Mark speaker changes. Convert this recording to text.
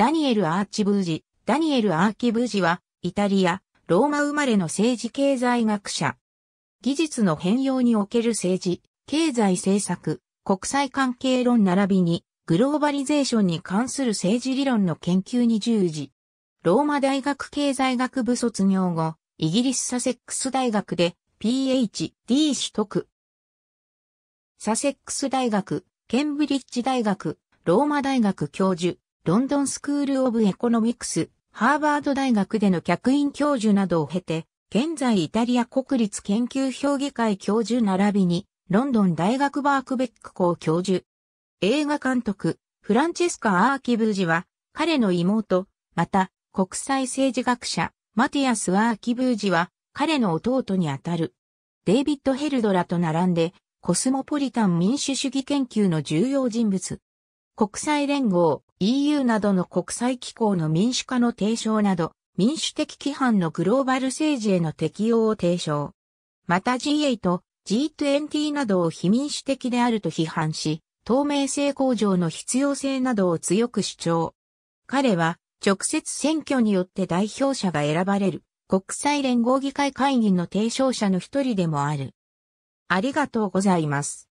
Speaker 1: ダニエル・アーチブージ。ダニエル・アーキブージは、イタリア、ローマ生まれの政治経済学者。技術の変容における政治、経済政策、国際関係論並びに、グローバリゼーションに関する政治理論の研究に従事。ローマ大学経済学部卒業後、イギリスサセックス大学で PhD 取得。サセックス大学、ケンブリッジ大学、ローマ大学教授、ロンドンスクールオブエコノミクス、ハーバード大学での客員教授などを経て、現在イタリア国立研究評議会教授並びに、ロンドン大学バークベック校教授。映画監督、フランチェスカ・アーキブージは、彼の妹、また、国際政治学者、マティアス・アーキブージは、彼の弟にあたる。デイビッド・ヘルドらと並んで、コスモポリタン民主主義研究の重要人物。国際連合 EU などの国際機構の民主化の提唱など、民主的規範のグローバル政治への適用を提唱。また G8、G20 などを非民主的であると批判し、透明性向上の必要性などを強く主張。彼は直接選挙によって代表者が選ばれる国際連合議会会議の提唱者の一人でもある。ありがとうございます。